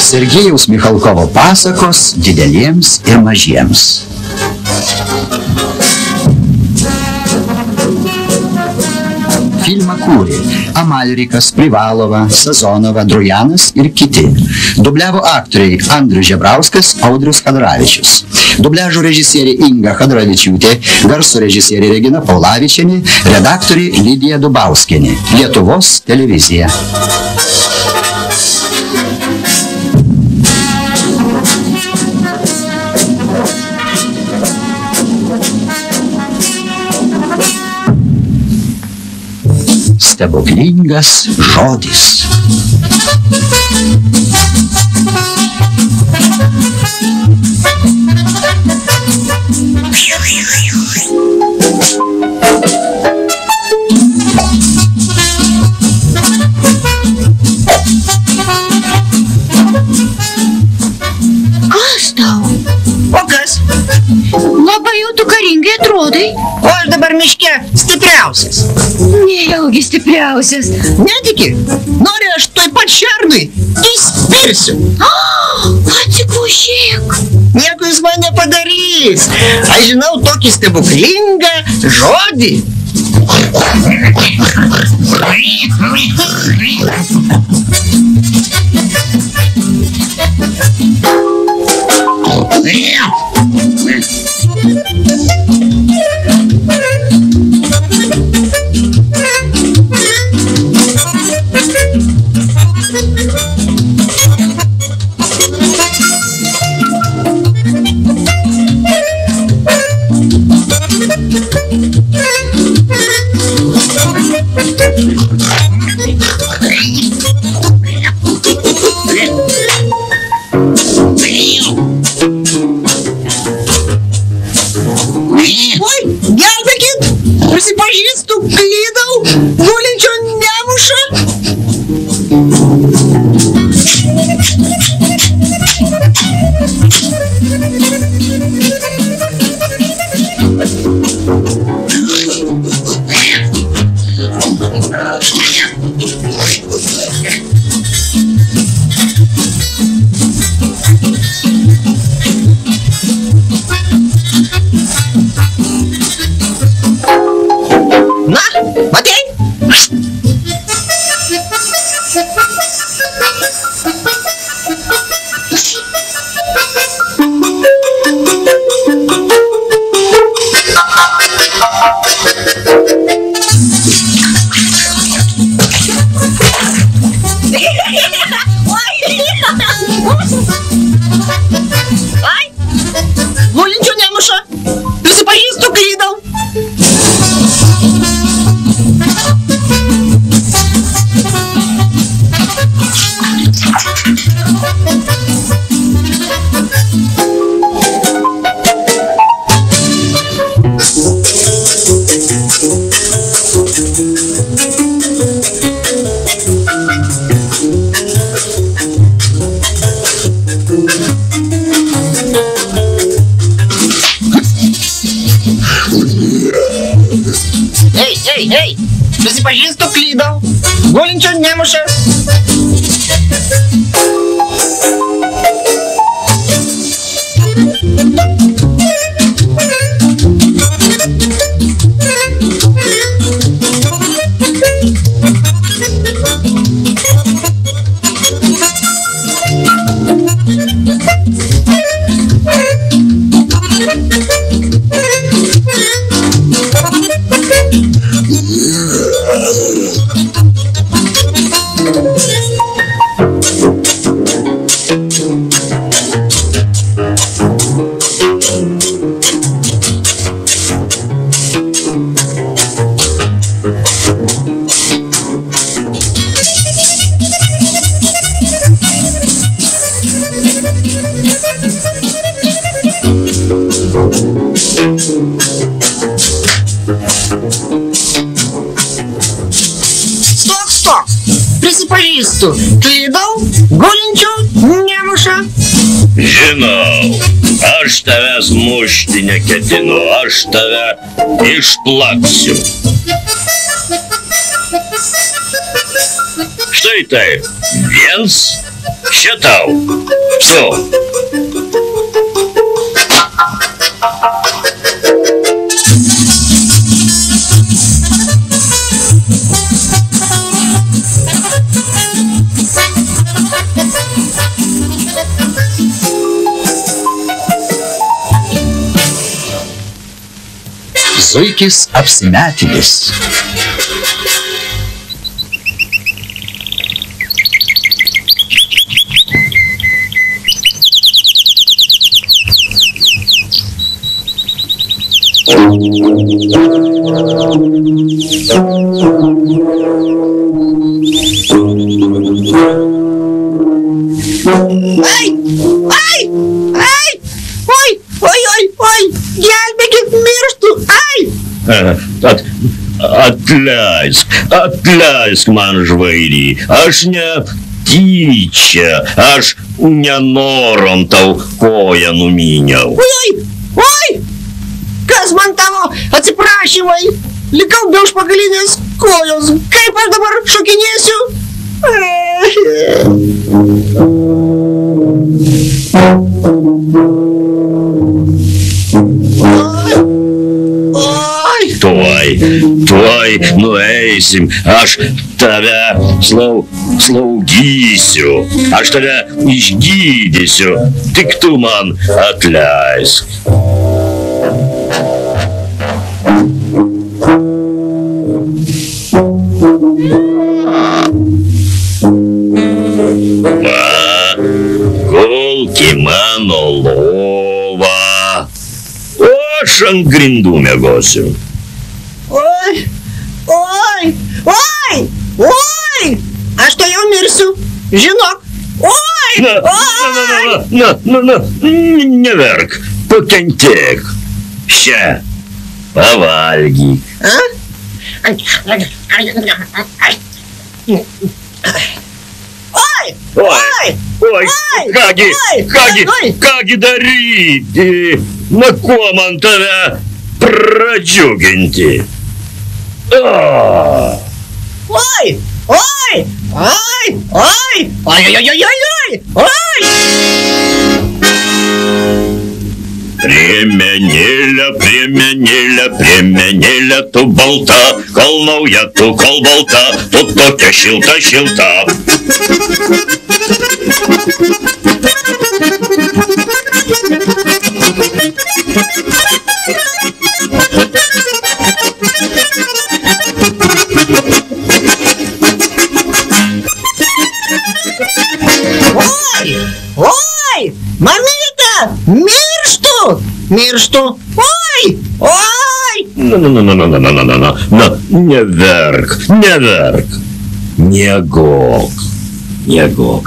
Sergejaus Michalkovo pasakos dideliems ir mažiems. Filmą kūrė Amalrikas, Privalova, Sazonova, Drujanas ir kiti. Dubliavo aktoriai Andrius Žebrauskas, Audrius Hadravičius. Dubliažo režisierė Inga Hadravičiūtė, garso režisierė Regina Paulavičienė, redaktorė Lydija Dubauskienė. Lietuvos televizija. Costa Bogringas Jodes. Piu. Atrodai. O aš dabar miške stipriausias. Nejaugi stipriausias. Netiki? Nori aš toj pat šernui? Įspirsiu. Atsikvošėk. Nieko jis man nepadarys. Aš žinau tokį stebuklingą žodį. Oi, hej, če si pa že stoklidal, golinčan njemu še gulinčių nemuša? Žinau, aš tavęs mušti neketinu, aš tave išplaksiu. Štai taip, viens, čia tau, su. Thank you. Zuikis apsimetėlis. Thank you. Atleisk, atleisk man žvairį. Aš ne tyčia, aš nenorom tau koją numyniau. Oi, oi! Kas man tavo atsiprašymai? Likau be užpakalinės kojos. Kaip aš dabar šokinėsiu? Oi! Tuoj nueisim, aš tave slau, slaugysiu, aš tave išgydysiu, tik tu man atleisk. Va, gulk į mano lovą. O aš ant grindų mėgosiu. Oi! Oi! Aš to jau mirsiu. Žinok. Oi! Na, na, Oi! na, na, na, na, neverk, pakentėk. Šią, pavalgyk. A? Oi! Oi, Oi! kągi, kągi, kągi daryti? Na kuo man tave pradžiuginti? Ah. ¡Ay! ¡Ay! ¡Ay! ¡Ay! ¡Ay, ay, ay, ay, ay! ¡Ay! Priemenėlė, priemenėlė, priemenėlė, tu balta, kol nauja, tu kol balta, tu tokia šilta, šilta. Mirštu! Mirštu! Oi! Oi! Na, na, na, na, na, na, na, na, na, na, na, neverk, neverk. Miegok, miegok.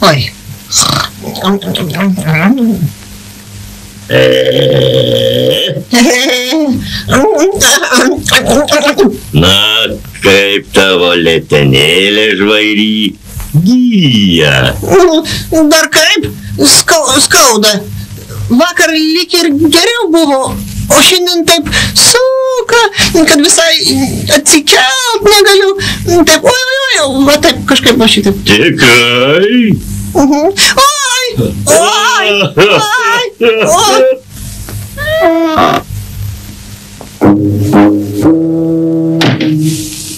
Oi! Na, kaip tavo lėtenėlė žvairy gyja. Dar kaip? Skau, skauda. Vakar lyg ir geriau buvo, o šiandien taip suka, kad visai atsikelt negaliu. Taip, oi, oi, oi, va taip kažkaip aš šitaip. Tikrai? Mhm. Oi! Oi! Oi! Oi!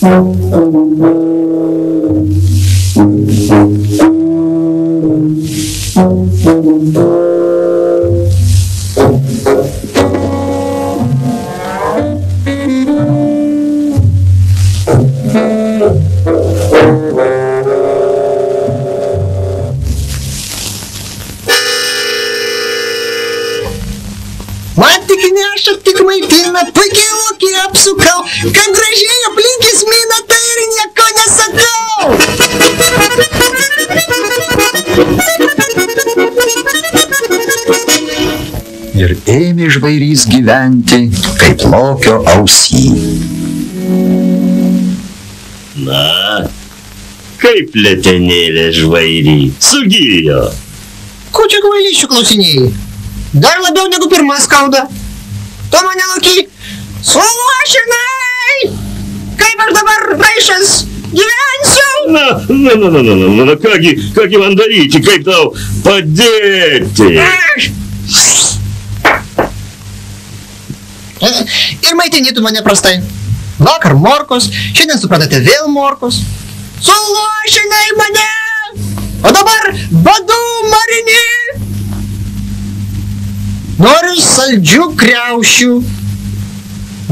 Man ėmė žvairys gyventi kaip lokio ausy. Na, kaip lėtenėlė žvairy sugijo. Ko čia kvailyšių klausinėjai? Dar labiau negu pirmą skauda. Tu mane lauky, sulašinai! kaip aš dabar raišas gyvensiu. Na, na, na, na, na, na, na, kągi, kągi man daryti, kaip tau padėti? Aš. Ir maitinytų mane prastai. Vakar morkos, šiandien suprantate vėl morkos. Suluošinai mane! O dabar badu marini! Noriu saldžių kriaušių.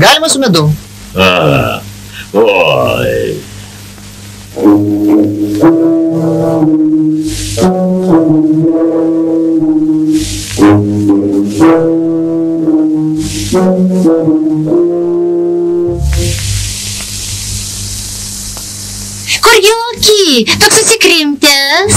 Galima su medu. A, oi. Kur jauki, toks atsikrimtęs.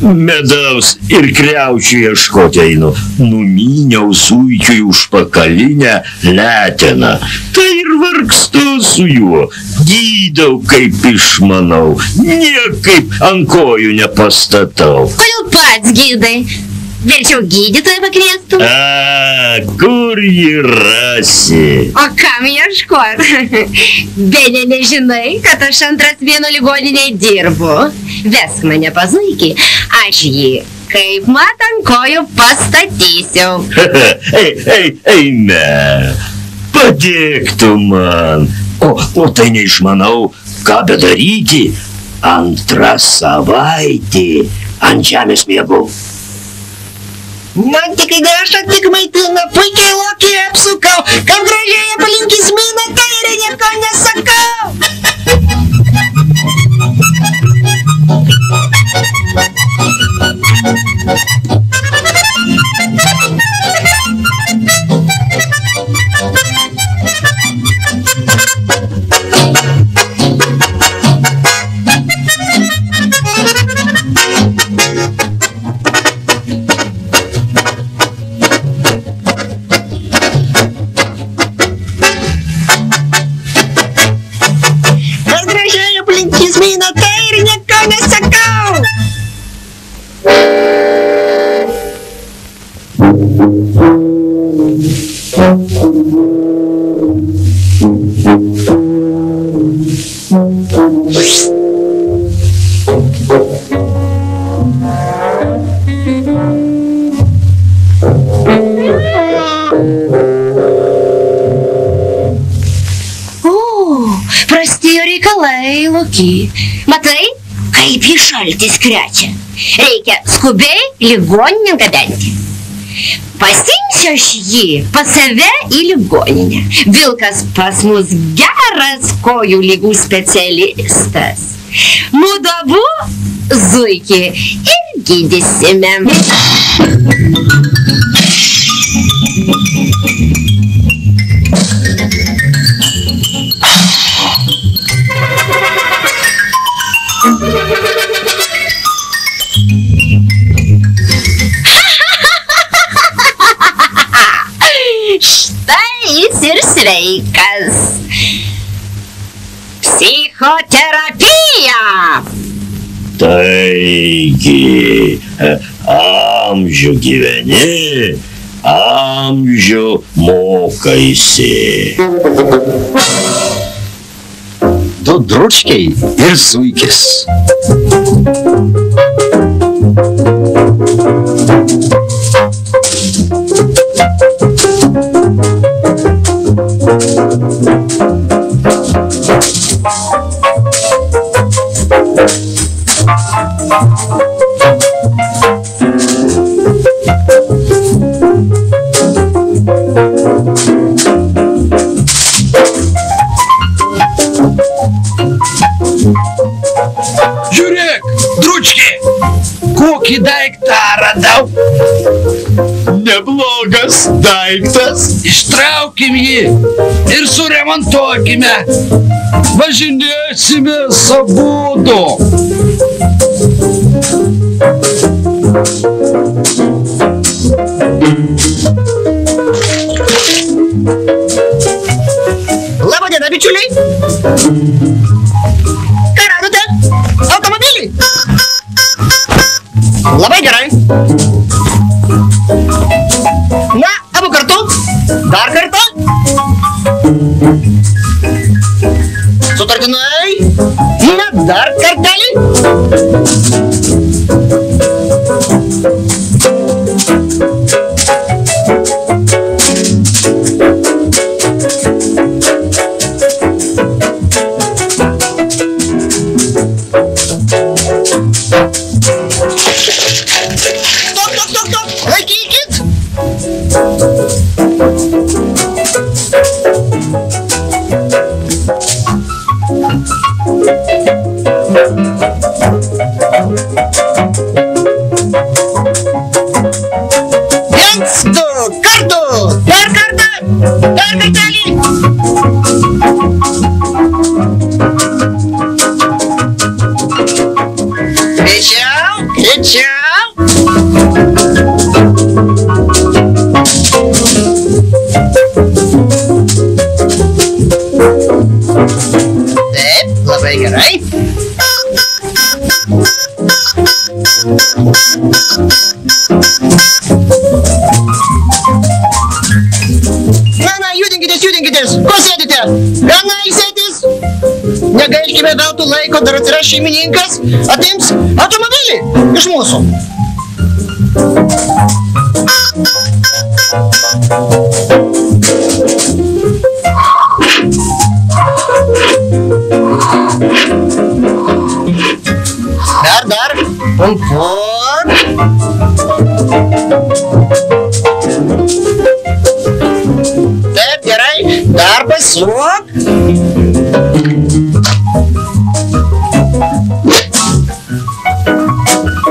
Medaus ir kriaučių ieškoti einu. Numyniau zuikiui užpakalinę letiną. Tai ir vargstu su juo. Gydau kaip išmanau. Niekaip ant kojų nepastatau. Kodėl pats gydai? Verčiau gydytoją pakviestum. A, kur jį rasi? O kam ieškot? Benė nežinai, kad aš antras vieno ligoniniai dirbu. Vesk mane pazuikį, aš jį kaip mat ant kojų pastatysiu. ei, ei, eime. Padėk tu man. O, o tai neišmanau, ką bedaryti. Antrą savaitę ant žemės miegau. Man tik įdėša, tik maitina, puikiai lokį apsukau. Kaip gražiai palinkis mina, tai ir nieko nesakau. Прости, Риколай, Луки. Матей, кай пішальтесь кряче. Рейке, скубей, легонь не гаданьте. Пасти Pasimsiu aš jį pas save į ligoninę. Vilkas pas mus geras kojų lygų specialistas. Mūdu abu zuikį ir gydysime. Jis ir sveikas. Psichoterapija. Taigi, e, amžių gyveni, amžių mokaisi. Du dručkiai ir zuikis. Žiūrėk, dručki, kokį daiktą radau. Neblogas daiktas. Ištraukim jį ir suremontuokime. Važinėsime sabudu. Labadiena, bičiuliai. Labai gerai. Na, abu kartu. Dar kartą. Putinai. Na, dar kartelį. Na, na, judinkitės, judinkitės. Ko sėdite? Gana ilsėtis. Negaiškime veltui laiko, dar atsiras šeimininkas, atims automobilį iš mūsų. Dar, dar. Pum, pum. Taip, gerai. Dar pasuok.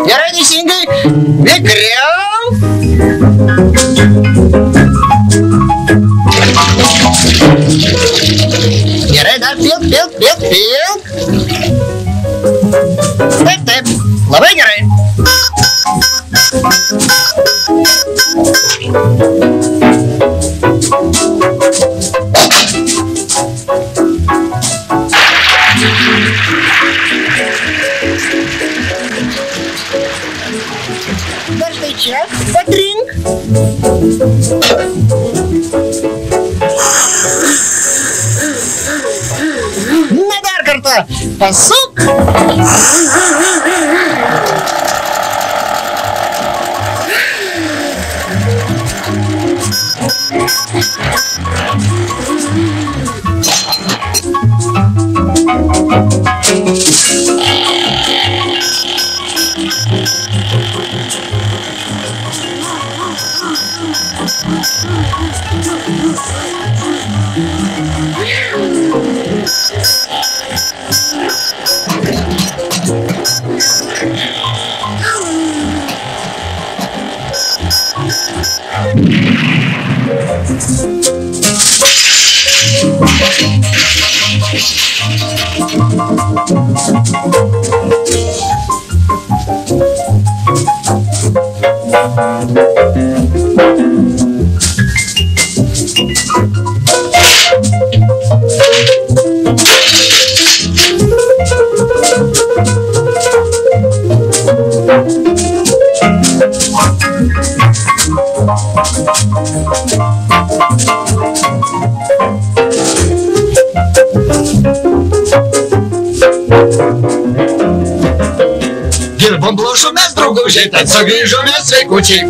Gerai, teisingai. Vikriau. Gerai, dar pilk, pilk, pilk, pilk. Taip, taip. Labai gerai. Dar štai čia Он блушу нас другу жить, так согріжу нас свій.